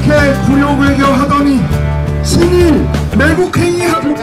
이렇게 굴욕외교 하더니 신일 매국행위 하고